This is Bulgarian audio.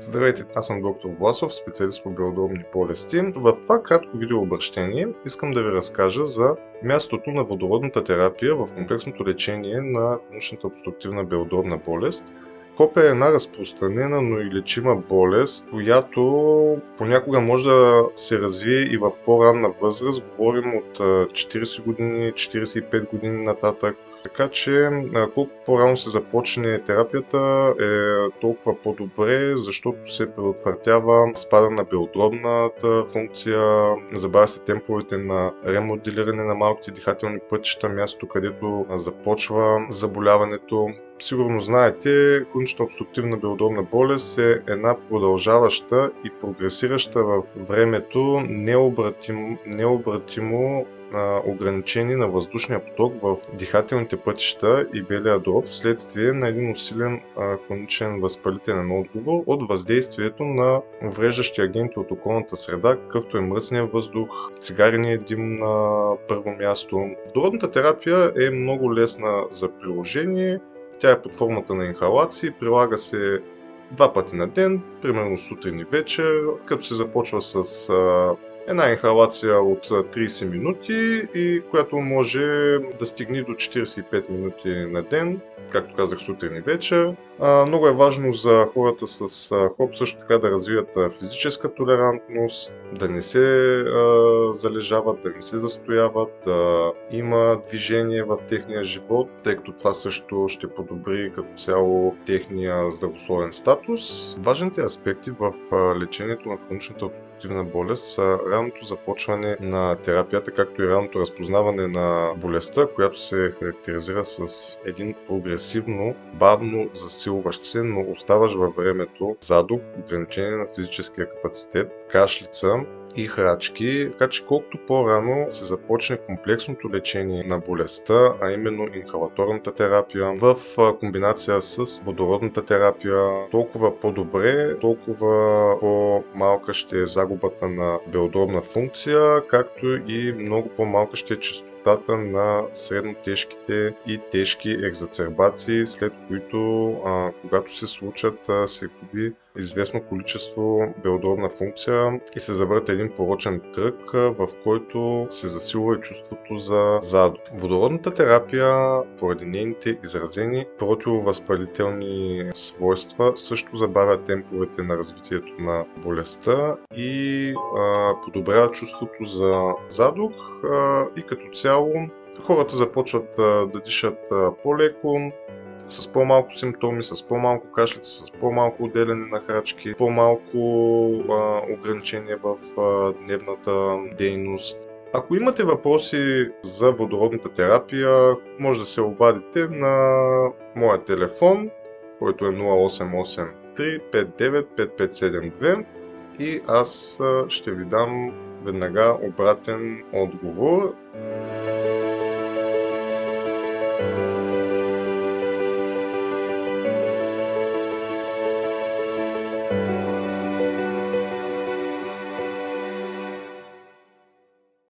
Здравейте, аз съм доктор Власов, специалист по белодробни болести. В това кратко видеообращение искам да ви разкажа за мястото на водородната терапия в комплексното лечение на хроничната обструктивна белодробна болест. КОП е една разпространена, но и лечима болест, която понякога може да се развие и в по-ранна възраст. Говорим от 40 години, 45 години нататък. Така че колко по-рано се започне терапията е толкова по-добре, защото се предотвратява спада на белодробната функция, забавя се темповете на ремоделиране на малките дихателни пътища, място където започва заболяването. Сигурно знаете, хронична обструктивна белодробна болест е една продължаваща и прогресираща в времето необратимо, необратимо ограничение на въздушния поток в дихателните пътища и белия дроб вследствие на един усилен хроничен възпалителен отговор от въздействието на увреждащи агенти от околната среда, какъвто е мръсния въздух, цигарения дим на първо място. Водородната терапия е много лесна за приложение. Тя е под формата на инхалации, прилага се два пъти на ден, примерно сутрин и вечер, като се започва с една инхалация от 30 минути и която може да стигне до 45 минути на ден, както казах сутрин и вечер. Много е важно за хората с хоп също така да развият физическа толерантност, да не се залежават, да не се застояват, да има движение в техния живот, тъй като това също ще подобри като цяло техния здравословен статус. Важните аспекти в лечението на хроничната обструктивна болест са ранното започване на терапията, както и ранното разпознаване на болестта, която се характеризира с един прогресивно, бавно засилващ се, но оставаш във времето задух, ограничение на физическия капацитет, кашлица и храчки, така че колкото по-рано се започне комплексното лечение на болестта, а именно инхалаторната терапия в комбинация с водородната терапия, толкова по-добре, толкова по-малка ще е загубата на белодробна функция, както и много по-малка ще е чистота честотата на средно тежките и тежки екзацербации, след които, а, когато се случат, а, се губи известно количество белодробна функция и се завърта един порочен кръг, в който се засилва и чувството за задо. Водородната терапия, поради нейните изразени противовъзпалителни свойства, също забавя темповете на развитието на болестта и а, подобрява чувството за задух а, и като цяло хората започват а, да дишат по-леко, с по-малко симптоми, с по-малко кашлица, с по-малко отделяне на храчки, по-малко а, ограничения в а, дневната дейност. Ако имате въпроси за водородната терапия, може да се обадите на моя телефон, който е 0883 595572 и аз ще ви дам веднага обратен отговор.